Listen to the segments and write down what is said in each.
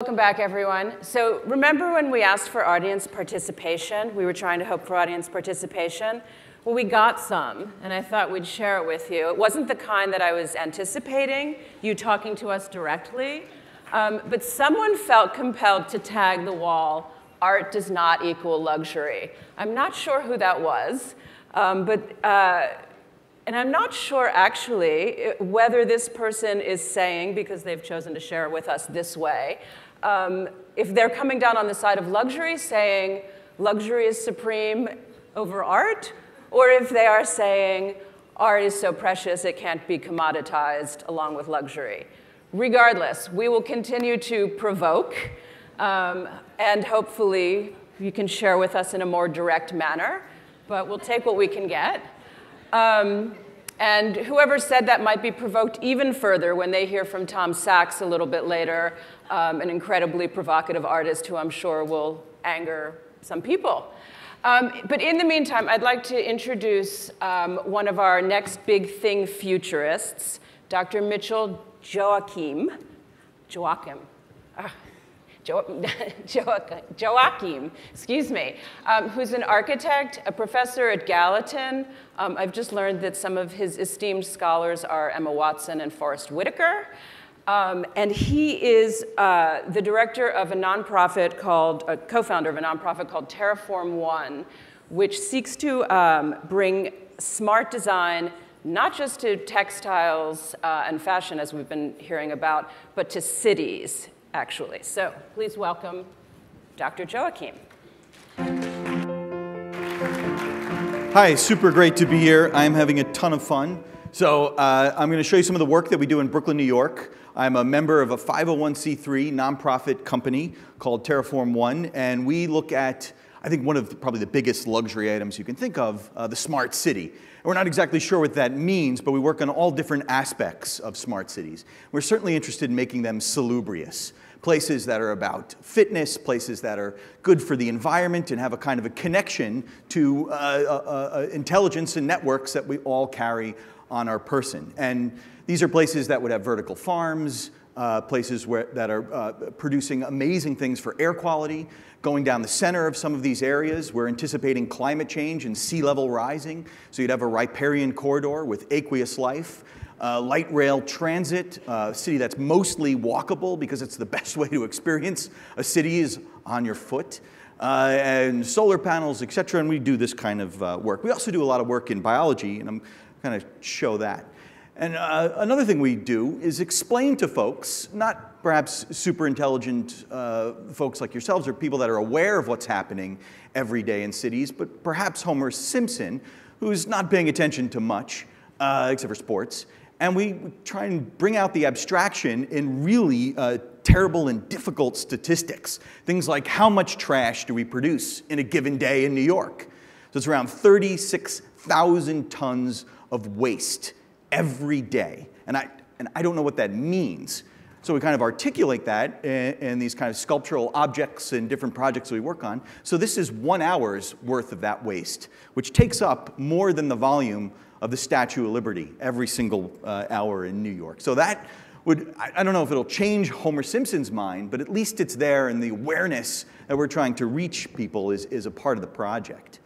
Welcome back, everyone. So remember when we asked for audience participation? We were trying to hope for audience participation. Well, we got some, and I thought we'd share it with you. It wasn't the kind that I was anticipating, you talking to us directly, um, but someone felt compelled to tag the wall, art does not equal luxury. I'm not sure who that was, um, but uh, and I'm not sure actually whether this person is saying, because they've chosen to share it with us this way, um, if they're coming down on the side of luxury, saying luxury is supreme over art, or if they are saying art is so precious it can't be commoditized along with luxury. Regardless, we will continue to provoke, um, and hopefully you can share with us in a more direct manner, but we'll take what we can get. Um, and whoever said that might be provoked even further when they hear from Tom Sachs a little bit later, um, an incredibly provocative artist who I'm sure will anger some people. Um, but in the meantime, I'd like to introduce um, one of our next big thing futurists, Dr. Mitchell Joachim. Joachim. Ah, jo Joachim, excuse me, um, who's an architect, a professor at Gallatin. Um, I've just learned that some of his esteemed scholars are Emma Watson and Forest Whitaker. Um, and he is uh, the director of a nonprofit called, a co-founder of a nonprofit called Terreform One, which seeks to um, bring smart design not just to textiles uh, and fashion, as we've been hearing about, but to cities actually. So please welcome Dr. Joachim. Hi, super great to be here. I'm having a ton of fun. So uh, I'm going to show you some of the work that we do in Brooklyn, New York. I'm a member of a 501c3 nonprofit company called Terreform One, and we look at, I think, one of the, probably the biggest luxury items you can think of, uh, the smart city. We're not exactly sure what that means, but we work on all different aspects of smart cities. We're certainly interested in making them salubrious. Places that are about fitness, places that are good for the environment and have a kind of a connection to uh, uh, uh, intelligence and networks that we all carry on our person. And these are places that would have vertical farms, uh, places where, that are uh, producing amazing things for air quality. Going down the center of some of these areas, we're anticipating climate change and sea level rising. So you'd have a riparian corridor with aqueous life. Uh, light rail transit, a uh, city that's mostly walkable because it's the best way to experience a city is on your foot. Uh, and solar panels, et cetera, and we do this kind of uh, work. We also do a lot of work in biology, and I'm going to show that. And uh, another thing we do is explain to folks, not perhaps super intelligent uh, folks like yourselves or people that are aware of what's happening every day in cities, but perhaps Homer Simpson, who's not paying attention to much, uh, except for sports. And we try and bring out the abstraction in really uh, terrible and difficult statistics. Things like how much trash do we produce in a given day in New York? So it's around 36,000 tons of waste every day. And I, and I don't know what that means. So we kind of articulate that in, in, these kind of sculptural objects and different projects we work on. So this is one hour's worth of that waste, which takes up more than the volume of the Statue of Liberty every single uh, hour in New York. So that would, I, I don't know if it'll change Homer Simpson's mind, but at least it's there and the awareness that we're trying to reach people is, is a part of the project.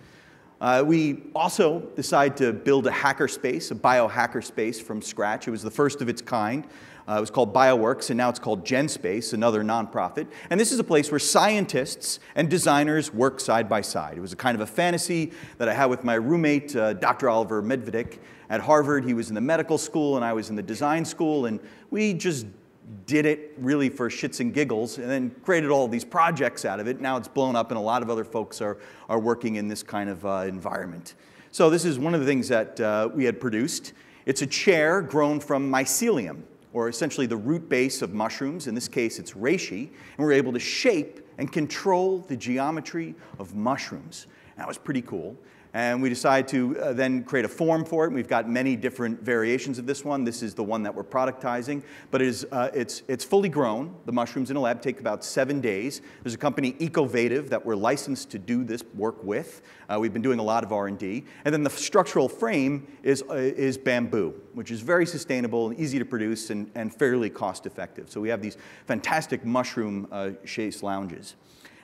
Uh, we also decided to build a hacker space, a biohacker space from scratch. It was the first of its kind. Uh, it was called BioWorks, and now it's called GenSpace, another nonprofit. And this is a place where scientists and designers work side by side. It was a kind of a fantasy that I had with my roommate, uh, Dr. Oliver Medvedik, at Harvard. He was in the medical school, and I was in the design school, and we just did it really for shits and giggles and then created all these projects out of it. Now it's blown up and a lot of other folks are, are working in this kind of uh, environment. So this is one of the things that uh, we had produced. It's a chair grown from mycelium, or essentially the root base of mushrooms. In this case, it's reishi. And we're able to shape and control the geometry of mushrooms. That was pretty cool. And we decided to uh, then create a form for it. And we've got many different variations of this one. This is the one that we're productizing, but it is, uh, it's, it's fully grown. The mushrooms in a lab take about seven days. There's a company, Ecovative, that we're licensed to do this work with. Uh, we've been doing a lot of R&D. And then the structural frame is, uh, is bamboo, which is very sustainable and easy to produce and, and fairly cost effective. So we have these fantastic mushroom uh, chaise lounges.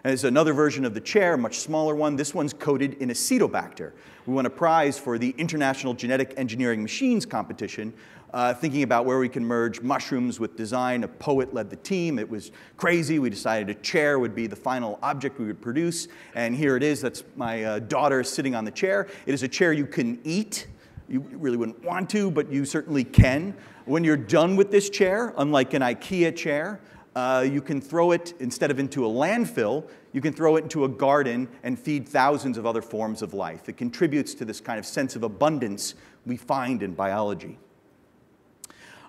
And there's another version of the chair, a much smaller one. This one's coated in acetobacter. We won a prize for the International Genetic Engineering Machines competition, uh, thinking about where we can merge mushrooms with design. A poet led the team. It was crazy. We decided a chair would be the final object we would produce. And here it is. That's my uh, daughter sitting on the chair. It is a chair you can eat. You really wouldn't want to, but you certainly can. When you're done with this chair, unlike an IKEA chair, uh, you can throw it, instead of into a landfill, you can throw it into a garden and feed thousands of other forms of life. It contributes to this kind of sense of abundance we find in biology.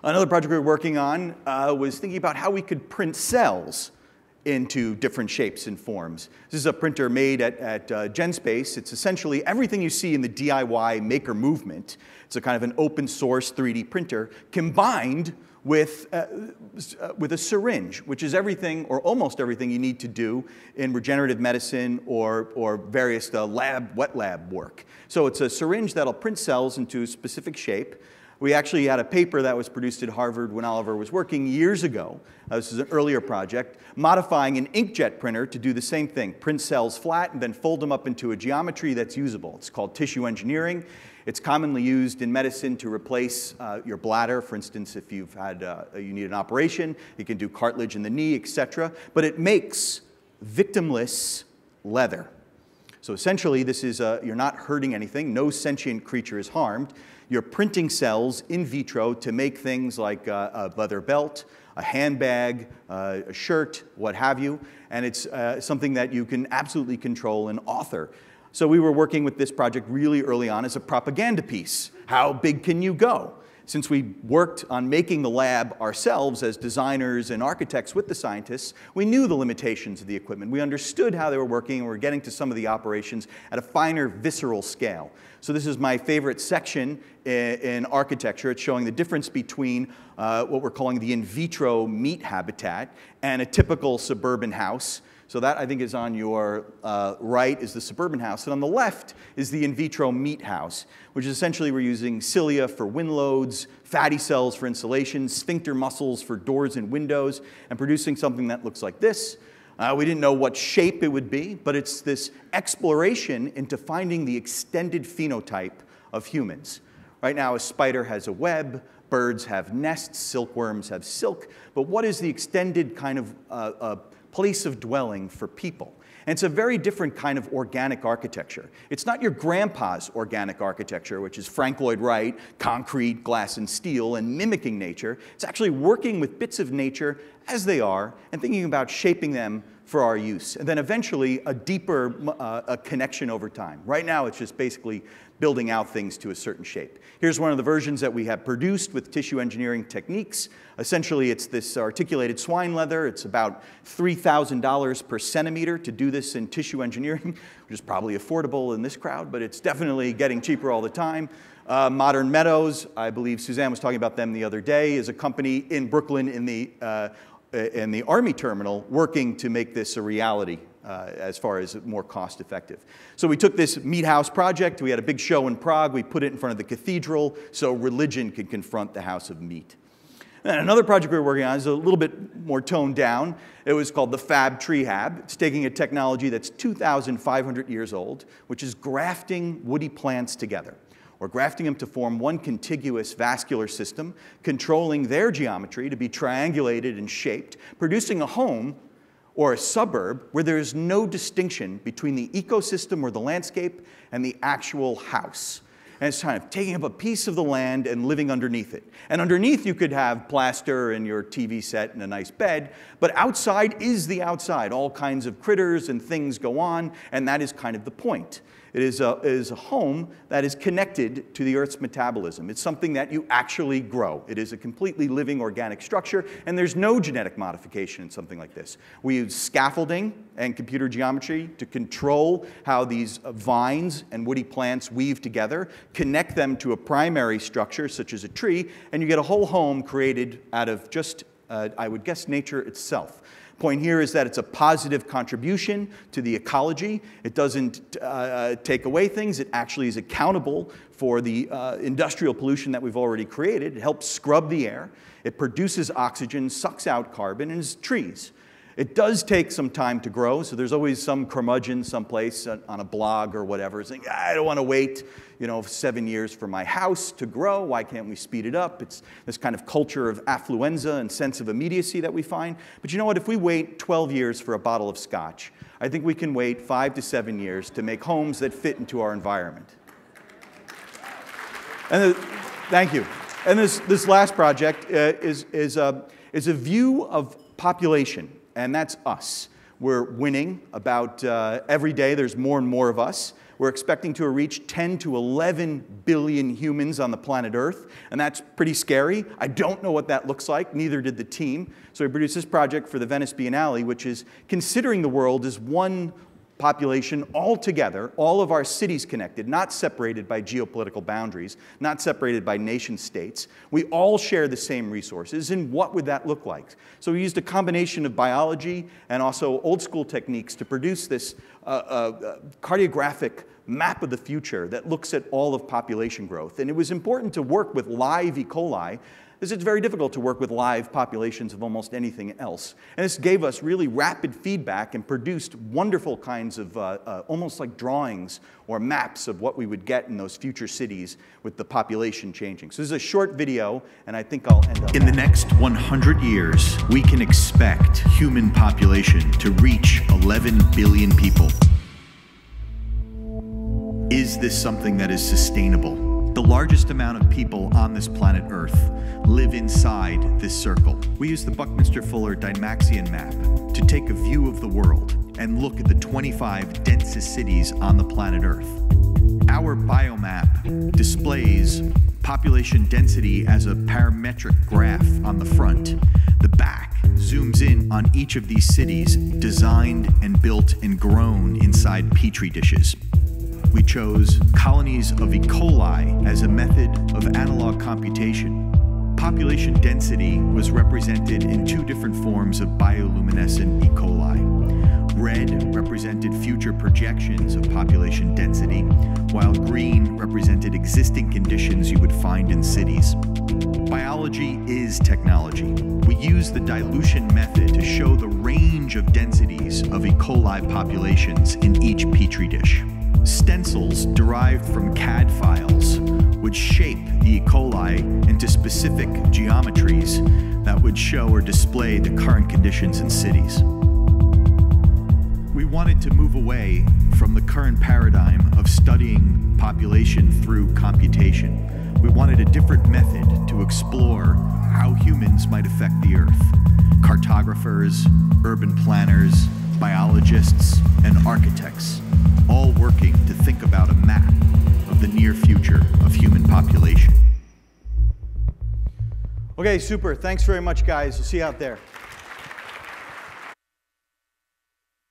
Another project we were working on uh, was thinking about how we could print cells into different shapes and forms. This is a printer made at, at uh, GenSpace. It's essentially everything you see in the DIY maker movement. It's a kind of an open source 3D printer combined with, uh, uh, with a syringe, which is everything or almost everything you need to do in regenerative medicine or, or various uh, lab, wet lab work. So it's a syringe that'll print cells into a specific shape. We actually had a paper that was produced at Harvard when Oliver was working years ago. Uh, this is an earlier project, modifying an inkjet printer to do the same thing, print cells flat and then fold them up into a geometry that's usable. It's called tissue engineering. It's commonly used in medicine to replace uh, your bladder. For instance, if you've had, uh, you need an operation, you can do cartilage in the knee, etc. But it makes victimless leather. So essentially, this is a, you're not hurting anything. No sentient creature is harmed. You're printing cells in vitro to make things like a, leather belt, a handbag, uh, a shirt, what have you. And it's uh, something that you can absolutely control and author. So we were working with this project really early on as a propaganda piece. How big can you go? Since we worked on making the lab ourselves as designers and architects with the scientists, we knew the limitations of the equipment. We understood how they were working and we were getting to some of the operations at a finer, visceral scale. So this is my favorite section in, architecture. It's showing the difference between uh, what we're calling the in vitro meat habitat and a typical suburban house. So that, I think, is on your uh, right is the suburban house. And on the left is the in vitro meat house, which is essentially we're using cilia for wind loads, fatty cells for insulation, sphincter muscles for doors and windows, and producing something that looks like this. Uh, we didn't know what shape it would be, but it's this exploration into finding the extended phenotype of humans. Right now, a spider has a web, birds have nests, silkworms have silk, but what is the extended kind of uh, uh, place of dwelling for people. And it's a very different kind of organic architecture. It's not your grandpa's organic architecture, which is Frank Lloyd Wright, concrete, glass, and steel, and mimicking nature. It's actually working with bits of nature as they are and thinking about shaping them for our use. And then eventually a deeper uh, a connection over time. Right now, it's just basically building out things to a certain shape. Here's one of the versions that we have produced with tissue engineering techniques. Essentially, it's this articulated swine leather. It's about $3,000 per centimeter to do this in tissue engineering, which is probably affordable in this crowd, but it's definitely getting cheaper all the time. Uh, Modern Meadows, I believe Suzanne was talking about them the other day, is a company in Brooklyn in the, uh, in the Army terminal working to make this a reality uh, as far as more cost effective. So we took this meat house project, we had a big show in Prague, we put it in front of the cathedral so religion could confront the house of meat. And another project we were working on is a little bit more toned down. It was called the Fab Tree Hab. It's taking a technology that's 2,500 years old, which is grafting woody plants together. Or grafting them to form one contiguous vascular system, controlling their geometry to be triangulated and shaped, producing a home or a suburb where there is no distinction between the ecosystem or the landscape and the actual house. And it's kind of taking up a piece of the land and living underneath it. And underneath, you could have plaster and your TV set and a nice bed, but outside is the outside. All kinds of critters and things go on, and that is kind of the point. It is a, is a home that is connected to the Earth's metabolism. It's something that you actually grow. It is a completely living organic structure, and there's no genetic modification in something like this. We use scaffolding and computer geometry to control how these vines and woody plants weave together, connect them to a primary structure, such as a tree, and you get a whole home created out of just, uh, I would guess, nature itself. Point here is that it's a positive contribution to the ecology. It doesn't uh, uh, take away things. It actually is accountable for the uh, industrial pollution that we've already created. It helps scrub the air. It produces oxygen, sucks out carbon, and is trees. It does take some time to grow, so there's always some curmudgeon someplace on a blog or whatever saying, I don't want to wait, you know, seven years for my house to grow. Why can't we speed it up? It's this kind of culture of affluenza and sense of immediacy that we find. But you know what? If we wait 12 years for a bottle of scotch, I think we can wait five to seven years to make homes that fit into our environment. And the, thank you. And this, this last project uh, is, is, a, is a view of population and that's us. We're winning about uh, every day, there's more and more of us. We're expecting to reach 10 to 11 billion humans on the planet Earth, and that's pretty scary. I don't know what that looks like, neither did the team. So we produced this project for the Venice Biennale, which is considering the world as one population all together, all of our cities connected, not separated by geopolitical boundaries, not separated by nation states. We all share the same resources, and what would that look like? So we used a combination of biology and also old school techniques to produce this uh, uh, uh cartographic map of the future that looks at all of population growth. And it was important to work with live E. coli is it's very difficult to work with live populations of almost anything else. And this gave us really rapid feedback and produced wonderful kinds of uh, uh, almost like drawings or maps of what we would get in those future cities with the population changing. So this is a short video, and I think I'll end up. In the next 100 years, we can expect human population to reach 11 billion people. Is this something that is sustainable? The largest amount of people on this planet Earth live inside this circle. We use the Buckminster Fuller Dymaxion map to take a view of the world and look at the 25 densest cities on the planet Earth. Our biomap displays population density as a parametric graph on the front. The back zooms in on each of these cities designed and built and grown inside petri dishes we chose colonies of E. coli as a method of analog computation. Population density was represented in two different forms of bioluminescent E. coli. Red represented future projections of population density, while green represented existing conditions you would find in cities. Biology is technology. We use the dilution method to show the range of densities of E. coli populations in each petri dish. Stencils derived from CAD files would shape the E. coli into specific geometries that would show or display the current conditions in cities. We wanted to move away from the current paradigm of studying population through computation. We wanted a different method to explore how humans might affect the Earth. Cartographers, urban planners, biologists, and architects all working to think about a map of the near future of human population. Okay, super. Thanks very much, guys. We'll see you out there.